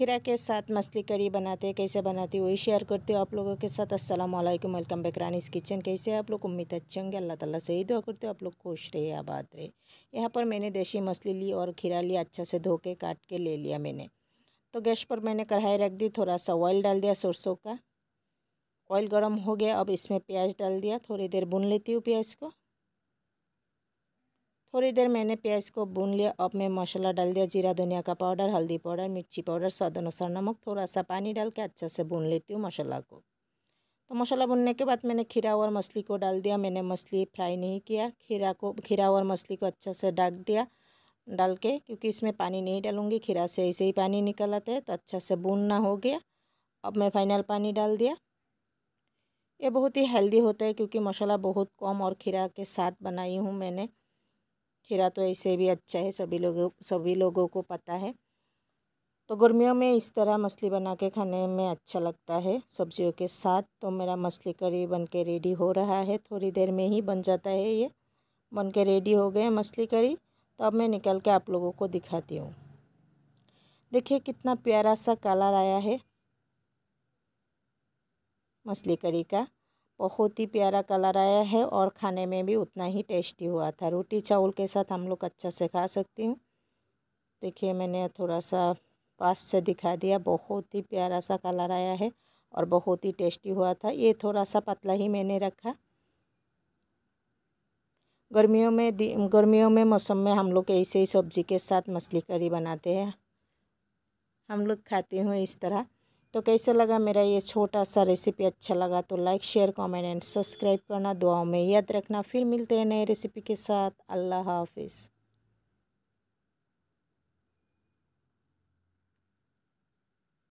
खीरा के साथ मछली करी बनाते हैं, कैसे बनाती है, वही शेयर करती हूँ आप लोगों के साथ। अस्सलाम वालेकुम वेलकम बैक रानीस किचन कैसे आप लोग? उम्मीद अच्छे होंगे, अल्लाह ताला से ही दुआ करते हो, आप लोग खुश रहे आबाद रहे यहाँ पर मैंने देसी मछली ली और खीरा लिया अच्छा से धो के, काट के ले लिया मैंने। तो गैस पर मैंने कढ़ाई रख दी, थोड़ा सा ऑयल डाल दिया सरसों का। ऑयल गर्म हो गया, अब इसमें प्याज डाल दिया, थोड़ी देर भून लेती हूँ प्याज को। थोड़ी देर मैंने प्याज को भून लिया। अब मैं मसाला डाल दिया, जीरा, धनिया का पाउडर, हल्दी पाउडर, मिर्ची पाउडर, स्वाद अनुसार नमक थोड़ा सा पानी डाल के अच्छे से भून लेती हूँ मसाला को। तो मसाला भुनने के बाद मैंने खीरा और मछली को डाल दिया। मैंने मछली फ्राई नहीं किया। खीरा को, खीरा और मछली को अच्छे से ढक दिया, डाल के, क्योंकि इसमें पानी नहीं डालूँगी। खीरा से ऐसे ही पानी निकल आते हैं तो अच्छा से भूनना हो गया। अब मैं फाइनल पानी डाल दिया। ये बहुत ही हेल्दी होता है, क्योंकि मसाला बहुत कम और खीरा के साथ बनाई हूँ मैंने। खीरा तो ऐसे भी अच्छा है, सभी लोगों सभी लोगों को पता है। तो गर्मियों में इस तरह मछली बना के खाने में अच्छा लगता है सब्जियों के साथ। तो मेरा मछली करी बन के रेडी हो रहा है, थोड़ी देर में ही बन जाता है ये। बन के रेडी हो गए मछली करी तो अब मैं निकल के आप लोगों को दिखाती हूँ। देखिए कितना प्यारा सा कलर आया है मछली करी का। बहुत ही प्यारा कलर आया है और खाने में भी उतना ही टेस्टी हुआ था। रोटी चावल के साथ हम लोग अच्छा से खा सकती हूँ। देखिए, मैंने थोड़ा सा पास से दिखा दिया। बहुत ही प्यारा सा कलर आया है और बहुत ही टेस्टी हुआ था। ये थोड़ा सा पतला ही मैंने रखा। गर्मियों में गर्मियों में मौसम में हम लोग ऐसे ही सब्ज़ी के साथ मछली करी बनाते हैं। हम लोग खाते हैं इस तरह। तो कैसा लगा मेरा ये छोटा सा रेसिपी अच्छा लगा तो like share comment and subscribe करना, दुआओं में याद रखना। फिर मिलते हैं नए रेसिपी के साथ। अल्लाह हाफिज़।